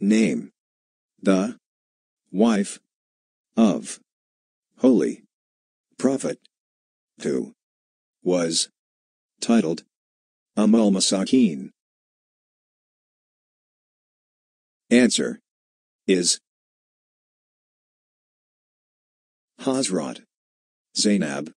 Name. The wife of holy prophet who was titled Amal Masakin. Answer is Hazrat Zainab